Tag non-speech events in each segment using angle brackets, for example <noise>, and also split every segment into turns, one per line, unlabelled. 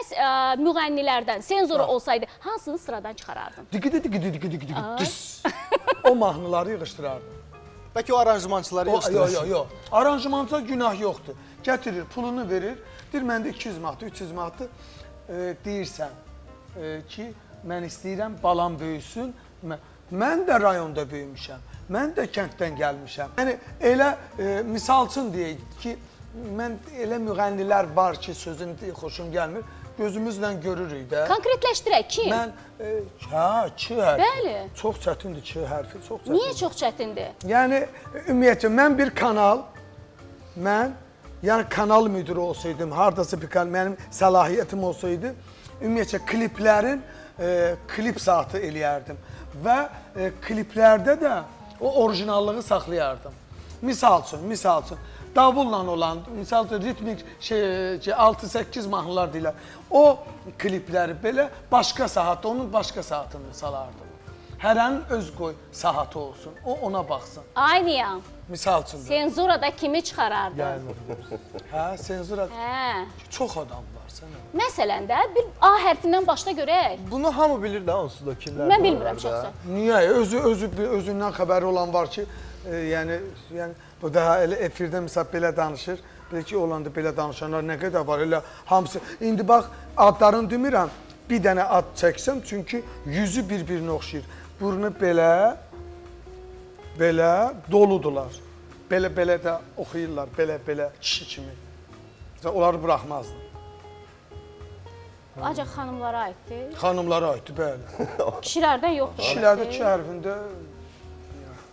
məhz ə, müğənnilərdən senzor olsaydı hansını sıradan çıxarardın?
Digidi digidi digidi digidi tıs. O mahnıları yığışdırardım.
Bəlkə o aranjmançıları yığışdırır.
yo, yo. Aranjmanda günah yoxdur. Gətirir, pulunu verir. Deyir məndə 200 manatdır, 300 manatdır. E, deyirsən e, ki, mən istəyirəm balam böyüsün. Mən, mən də rayonda böyümüşəm. Mən də kənddən gəlmişəm. Yəni elə e, misal üçün deyək ki, mən elə müğənnilər var ki, sözün xoşum gəlmir. Gözümüzlə görürük də.
Konkretləşdirək kim?
Mən e, hə, ç hərfi.
Bəli.
Çox çətindir ç hərfi, çox çətindir.
Niyə çox çətindir?
Yəni ümumiyyətlə mən bir kanal mən yəni kanal müdiri olsaydım, hardasa bir kanal mənim səlahiyyətim olsaydı, ümumiyyətlə kliplərin e, klip saatı eləyərdim və e, kliplərdə də o orijinallığı saxlayardım. Misal üçün, misal üçün davulla olan, misal üçün ritmik şey, şey 6-8 mahnılar deyirlər. O klipləri belə başqa saatda, onun başqa saatını salardım. Hərənin öz qoy saatı olsun. O ona baxsın.
Aynıyam.
Misal üçün. də.
Senzurada kimi çıxarardın?
Hə, senzura
Hə.
çox adam var sənə.
Məsələn də bir A hərfindən başla görək.
Bunu hamı bilir də onsuz da kimlər.
Mən bilmirəm şəxsən.
Niyə? Özü özü özündən xəbəri olan var ki, e, yəni yəni bu daha elə efirdə misal belə danışır. Belə ki, olanda belə danışanlar nə qədər var elə hamısı. İndi bax adlarını demirəm. Bir dənə ad çəksəm çünki yüzü bir-birinə oxşayır. Burnu belə belə doludular. Belə-belə də oxuyurlar, belə-belə kişi kimi. Onları buraxmazdım.
Acaq xanımlara aiddir.
Xanımlara aiddir, bəli. <laughs>
Kişilərdən yoxdur.
Kişilərdə iki hərfində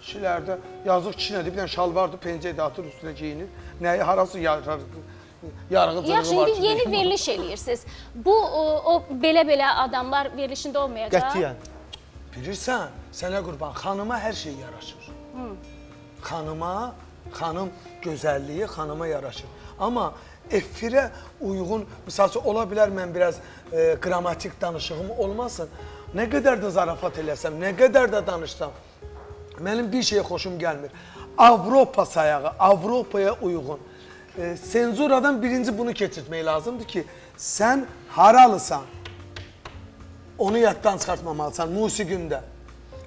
kişilərdə yazıq kişi nədir? Bir dənə şalvardır, pencəkdə atır üstünə geyinir. Nəyi harası yarğı yarğı
Yaxşı,
var
indi yeni veriliş eləyirsiniz. Bu o, belə-belə adamlar verilişində olmayacaq.
Qətiyyən.
Bilirsən, sənə qurban, xanıma hər şey yaraşır. Xanıma, xanım gözəlliyi xanıma yaraşır. Amma efirə uyğun, üçün ola bilər mən biraz e, qrammatik danışığım olmasın. Nə qədər də zarafat eləsəm, nə qədər də danışsam, mənim bir şeyə xoşum gəlmir. Avropa sayağı, Avropaya uyğun. E, senzuradan birinci bunu keçirtmək lazımdır ki, sən haralısan? Onu yaddan çıxartmamalısan musiqində,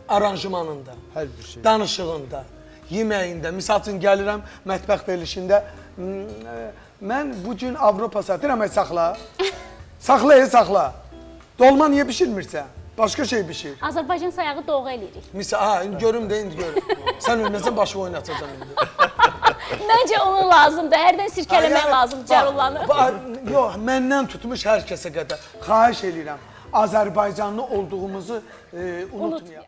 aranjmanında,
Hər bir şey.
danışığında, yeməyində. Misal üçün gəlirəm mətbəx verilişində e, mən bu gün Avropa satıram, saxla. <laughs> saxla, ey, saxla. Dolma niyə bişirmirsən? Başqa şey bişir.
Azərbaycan sayağı doğu eləyirik.
Misal, ha, indi görüm də indi görüm. Sən ölməsən başı oynatacağam indi. <laughs>
Məncə onun lazımdır. Hərdən sirkələmək lazım
bax, Yox, məndən tutmuş hər kəsə qədər. Xahiş eləyirəm. Azərbaycanlı olduğumuzu e.
Unutmayaq.